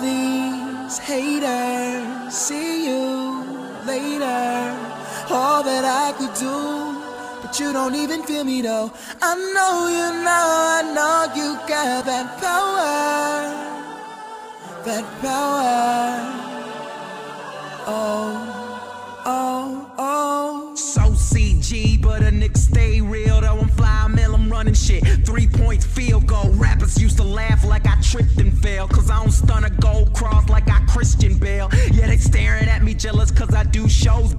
these haters see you later. All that I could do, but you don't even feel me though. I know you know, I know you got that power, that power. Oh, oh, oh. So CG, but a nigga stay real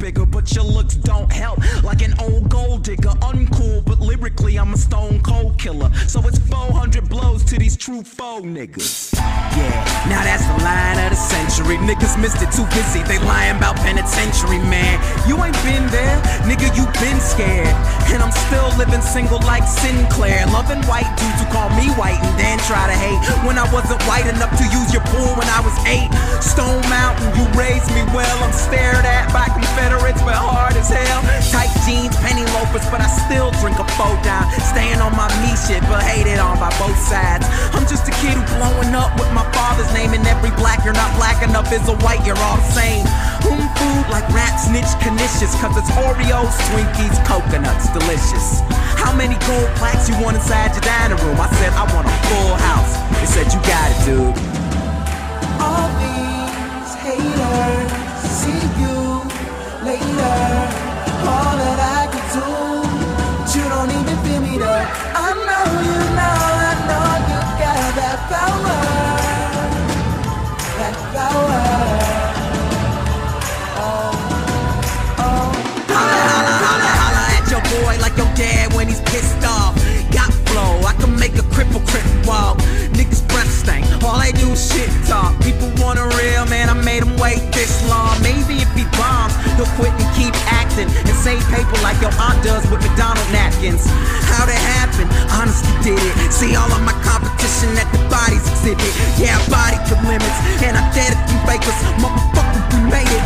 bigger. But your looks don't help. Like an old gold digger. Uncool, but lyrically I'm a stone cold killer. So it's 400 blows to these true foe niggas. Yeah, now that's the line of the century. Niggas missed it too busy. They lying about penitentiary, man. You ain't been there, nigga, you been scared. And I'm still living single like Synclaire. Loving white dudes who call me white and then try to hate. When I wasn't white enough to use your pool when I was eight. Stone Mountain, you raised me well. I'm stared as hell. Tight jeans, penny loafers, but I still drink a four down. Staying on my me shit, but hated on by both sides. I'm just a kid who blowing up with my father's name. And every black you're not black enough is a white, you're all the same. Home food like rat snitch canisius, cause it's Oreos, Twinkies, coconuts, delicious. How many gold plaques you want inside your dining room? I said I want when he's pissed off. Got flow, I can make a cripple crip walk. Niggas breath stank, all do is shit talk. People want a real man, I wait this long. Maybe if he bombs, he'll quit keep acting and save paper like your aunt does with McDonald napkins. How that happened? Honestly, did it. See all of my competition at the bodies exhibit. Yeah, I bodied the limits, and I dead at them fakers. Motherfucker, we made it,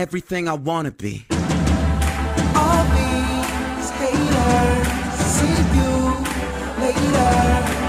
Everything I wanna be. All these haters see you later.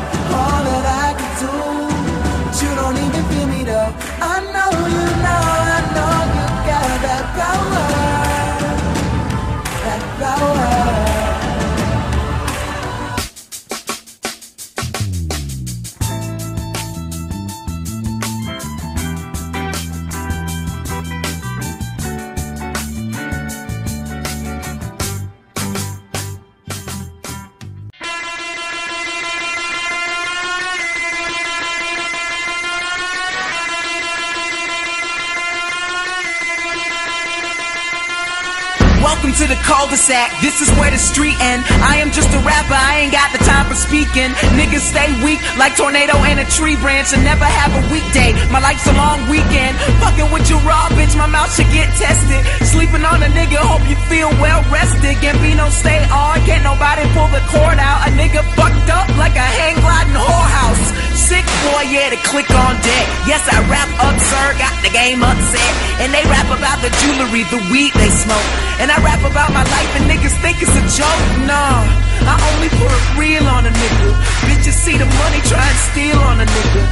Welcome to the cul-de-sac, this is where the street end. I am just a rapper, I ain't got the time for speaking. Niggas stay weak like tornado and a tree branch and never have a weekday. My life's a long weekend. Fucking with you raw, bitch, my mouth should get tested. Sleeping on a nigga, hope you feel well rested. Gambino stay on, can't nobody pull the cord out. A nigga fucked up like a hang gliding whorehouse. Sick boy, yeah, to click on deck. Yes, I rap absurd, got the game upset. And they rap about the jewelry, the weed they smoke. And I rap about my life and niggas think it's a joke. Nah, I only put real on a nigga. Bitches see the money, try and steal on a nigga.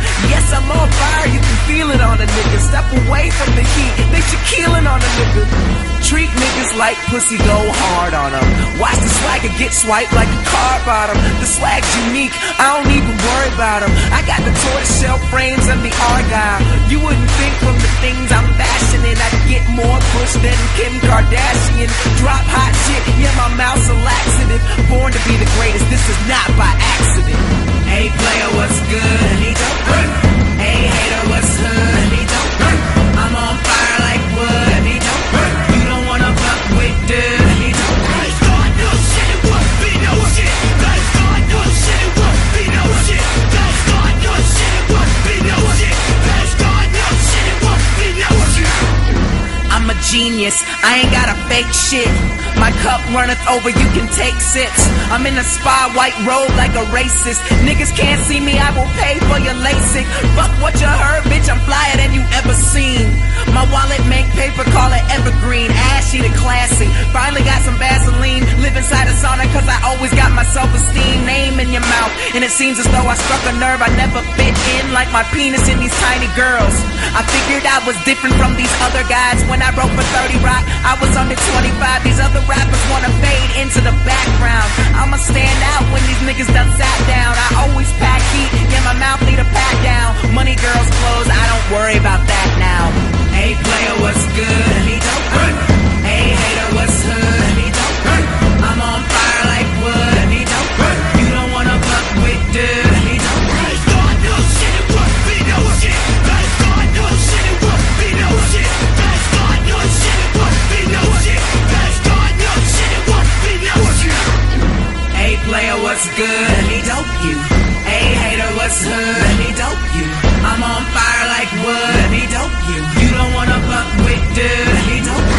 I'm on fire, you can feel it on a nigga. Step away from the heat, they should killing on a nigga. Treat niggas like pussy, go hard on them. Watch the swagger get swiped like a car bottom. The swag's unique, I don't even worry about them. I got the tortoise shell frames and the argyle. You wouldn't think from the things I'm bashing in, I'd get more push than Kim Kardashian. Drop hot shit, yeah, my mouth's a laxative. Born to be the greatest, this is not by accident. Hey player, what's good? He don't I ain't got a fake shit. My cup runneth over, you can take sips. I'm in a spy white robe like a racist. Niggas can't see me, I will pay for your LASIK. Fuck what you heard, bitch, I'm flyer than you ever seen. My wallet make paper, call it evergreen. Ashy to classy. Finally got some Vaseline. Live inside a sauna cause I always got my self-esteem. Name in your mouth. And it seems as though I struck a nerve I never fit in like my penis in these tiny girls. I figured I was different from these other guys. When I wrote for 30 Rock, I was under 25. These other rappers wanna fade into the background. I'ma stand out when these niggas done sat down. I always pack heat, yeah, my mouth need a player, what's good? Let me dope you. Hey hater, what's hood? Let me dope you. I'm on fire like wood. Let me dope you. You don't wanna fuck with dude. Let me dope